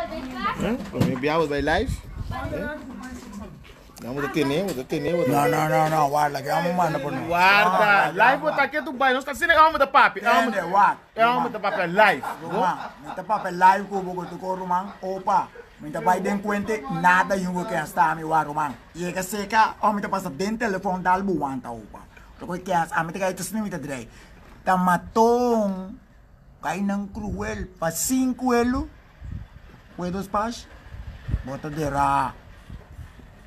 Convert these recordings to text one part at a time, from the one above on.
Huh? Maybe I was by. Não, vou vou nem, vou ter Não, não, não, não, guarda, que é uma manda por nós. Guarda, live botar aqui do bairro, não está sendo alma da papi. É Entende, alma é da papi, é live. Roman, minta papel live ko bugo to ko Roman, opa. Minta bai den kwente nada yung que está mi wa Roman. E que seca, o minta passa den telefone dal buwanta opa. To ko que as amita kay tos ni minta dre. Tamatong kay nang cruel pa 5 elo. Puedos pas? Bota de ra.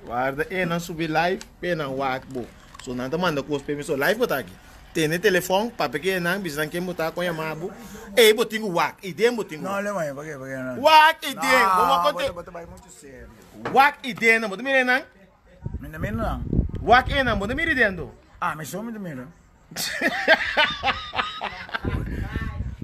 Guarda, e não subir live, pena wak bo. So nada manda com os permissos live botar aqui. Tem telefone, papi que não, bisão que botar com a mabo. E botinho wak, e dem botinho. No le mai, porque porque não. Wak e dem, vamos bota contar. bota bai muito sério. Wak e dem, não botar mire não. Minta men lang. Wak e não, botar mire dentro. Ah, me so minta men.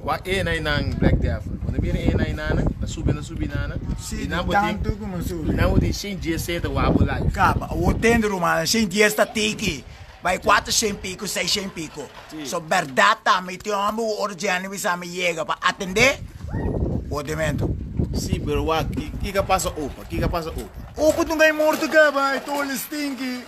Wak e na black devil. Botar mire e na inana, na subir na subir nana. Si E não botinho, sem dia cedo wabo live. Capa, o tendo Romano, sem dias tá tiki. Vai 400 pico, 600 pico. So, verdade, tá, me tem um ordiano e me chega para atender o demento. Sim, pero que que passa opa, que passa opa. O puto não é morto, capa, é tolo stinky.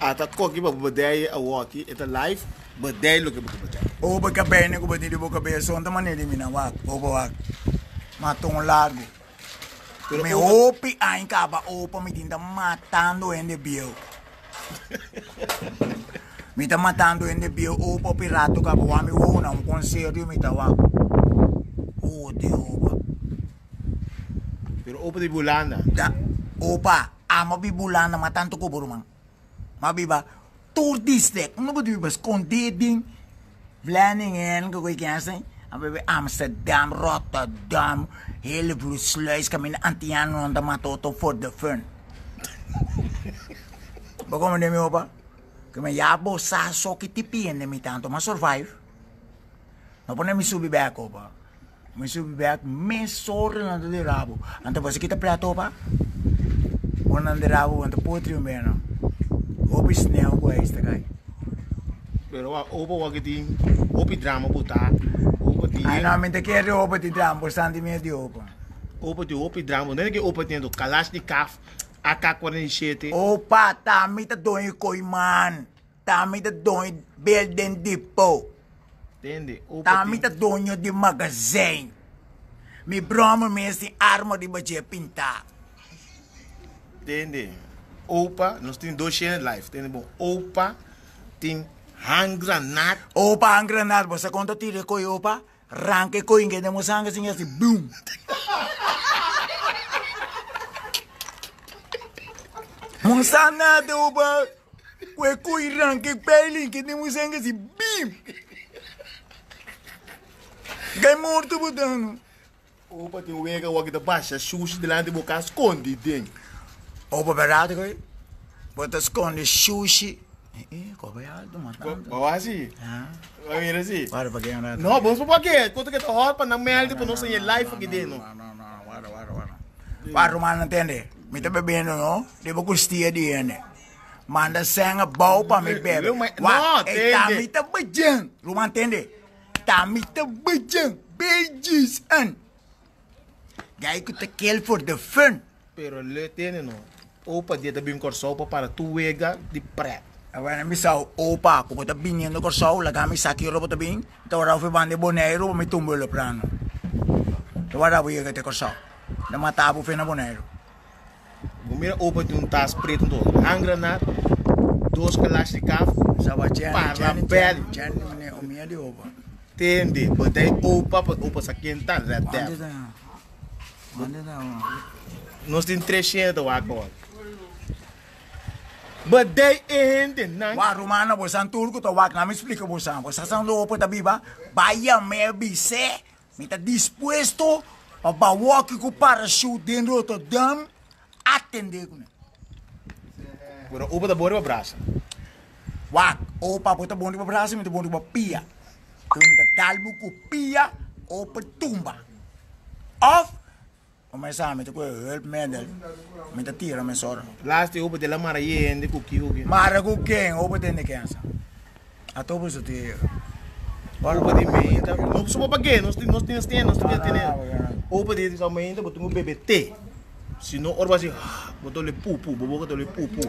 Ata koki ba badai a waki, ita live, badai lo que ba badai. O ba kabene ko ba di bo kabene, so anta manili mina wak, o ba wak. Matong largo. Me opi ay kaba, opa me tinta matando en de bio. me tá matando en de bio, opa pirato kaba, wami una, un concerto me tá wak. O de opa. Pero opa di bulanda. Da, opa, ama bibulana matanto ko burumang. Mabiba, tour district, ano ba diba, skondeding, Vlaningen, ko ko'y kaya Abe Amsterdam, Rotterdam, heleboel sluis kami na Antiano ang matoto for the fun. Bago man demi opa, kami yabo sa so kitipien na mi tanto ma survive. No po na mi subi back opa. Mi subi back, me sorry na to di rabo. Anta ba kita plato pa? Una di rabo, anta potri un beno. Opi sneo ko ay kay. Pero wa opa waki di, opi drama buta. Opa di, Ay namin te kere opa ti dam, bastante mi di opa. opa di, opi drama. É que opa tendo Kalashnikov, AK-47. Opa, tami ta doon koy man. Tami ta doon building depot. Entende? Opa Tami ta doon di magazine. Mi bromo mi si arma di ba je pinta. Entende? Opa, nós temos dois chanos live. Entende? Bom, opa tem hand granate. Opa, ang granat bo sa konto tire koy opa. Ranke koy inge de mo sanga singa si boom. Mo sana de opa. Kwe koy ranke peli que de mo sanga si bim. Gai morto botando. Opa tem o ega waki da baixa, xuxa delante do boca esconde dentro. Verdade koy. Bota esconde sushi. Eh, kobe alto matando. Bawa assim. Ah, Vai vir assim. para pa kayo natin. Não, vamos para quê? Quanto que tá hot para não melde para não sair live aqui dentro. Guarda, guarda, guarda. Para Romano entende? Mi ta bebendo, no? Di ba kustia di yan eh? Manda senga bau pa mi bebe. Luma- Wa, no, eh, tende. tami ta bejeng. Romano entende? Tami ta bejeng. Beijis an. Gaya ko ta kill for the fun. Pero le tiene no. Opa dia também um corso para tu ega de pré. Awan mi sa opa ko ta binyen no korsaw lagami saki ro ta bing. Ta wala fe bande bonero mi tumbo lo plano. Ta wala bu yega te korsaw. Na matabo fe na bonero. Mira opa tem um tas preto todo. Hand granate, dois Kalashnikov. Para pele. Omia di opa. entende? Botei opa, pa- opa sa Mande death. da. Mande da. Nós temos 300 agora. Botei ende, não. Wa rumana bo san turco to wak na me explica bo san. Bo sa san do opa ta biba. Vaya me bise. Mi ta dispuesto a ba walk ko para shoot dentro Rotterdam. Atende ko ne. Pero opa da bora braça. Wak, opa po ta bondi pa brasa, mi ta bondi pa pia. Kung mi ta dalbo ko pia, opa tumba. Off, o may sa mi ta ko help medal. Mi ta tira me sora. Last opa de la mara yende kuki hugi. Mara ko ken, opa tende kensa. Ato po sa tira. Opa di menta. Não sou para quê? Nós nós temos tem, nós temos tem. Ah, bacana. Opa di sa menta, botou um bebê te. Se não, orba assim, botou le pupu, bobo botou le pupu.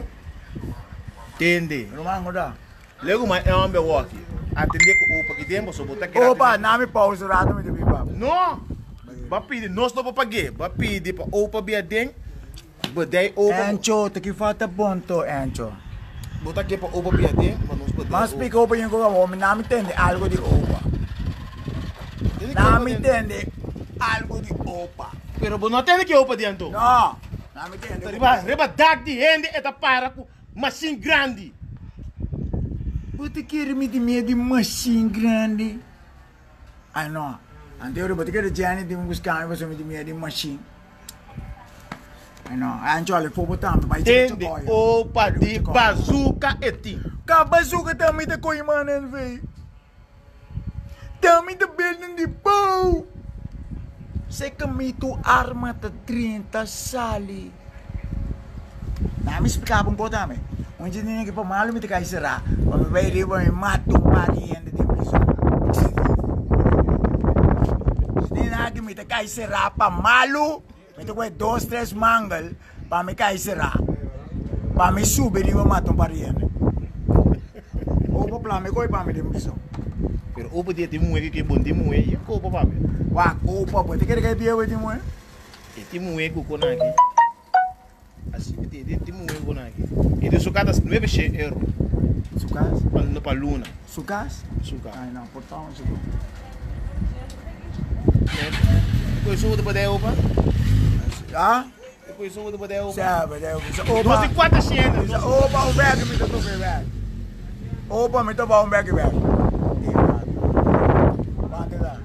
Entende? Roman, udah. Lego mais é um bebê walk. Atender com opa que tempo, só botar que Opa, nami pausa rato mi debi pa. Não! Vai pedir, nós não pagar. Vai pedir para opa bia den. Badai opa. Encho, taki fata ponto, Encho. Botar aqui para opa bia den, mas nós podemos. Mas speak opa yung kuha mo, nami tende algo di opa. Nami tende algo di opa. Pero não tem que opa dentro. No, nami tende. Riba, riba dag di hende eta para com machine grande. Buti kiri mi di meia di machine grande. Ah no, ante ora buti kiri jani di buscar mi mi di meia di machine. Ah no, Encho ale fo botam, vai Entende? Opa di bazooka eti. Ka bazooka também da coi manen véi. Também da building de pau. Sei que me tu arma ta 30 sali. Na me explicava um pouco também. Onde tinha que pôr malo me te cai será. Vai riba me mata um pariente de prisão. Se tem nada que me te cai será pa malo, me te coi dois, três mangal pa me cai será. Pa me subir e me mata um pariente. Ou pa plan me coi pa me de prisão. Pero opa di eti muwe que bom di muwe. E ko opa papi. Wah, opa, pode querer que dia hoje, mãe? Eti muwe ko kona aqui. Assim, eti eti muwe kona aqui. E de sucata 9 euro. Sukas? No pa luna. Sukas? Suka. Ai, não, portão, sukas. Subo depois da opa. Ah? Depois subo depois da opa. Sabe, deve ser. Nós Opa, de quatro cenas. opa, o bag me tocou bem, bag. Opa, me tocou um bag, bag. Quanto dá?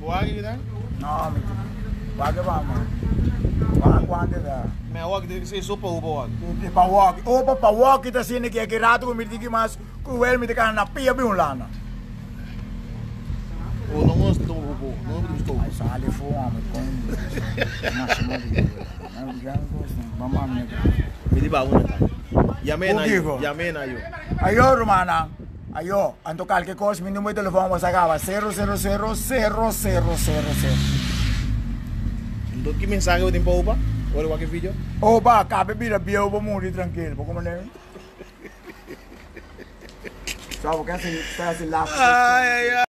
Boa aqui, né? Não, me tocou. Bag, vamos. Quanto, quanto dá? Mas walk ser sopa opa walk. Pa walk. Opa, pa walk, tá sendo que é que rato, me diga mais, que o el me tocou na pia, bem um lana. Ou não gosto do opa. Não gosto do Ai, sali fome, com... Nossa, meu Deus. Não, já não gosto, não. Vamos, amigo. Me di ba una ta. Yamena O Diego. yo. Yamena yo. Ayo, Romana. Ayo, ando qualquer coisa, meu número de telefone você acaba 000 Então que mensagem eu tenho para opa? Olha qualquer vídeo. Opa, cabe bira bia, eu vou morrer tranquilo, como não é? Só porque assim, assim lá. Ai, ai, ai.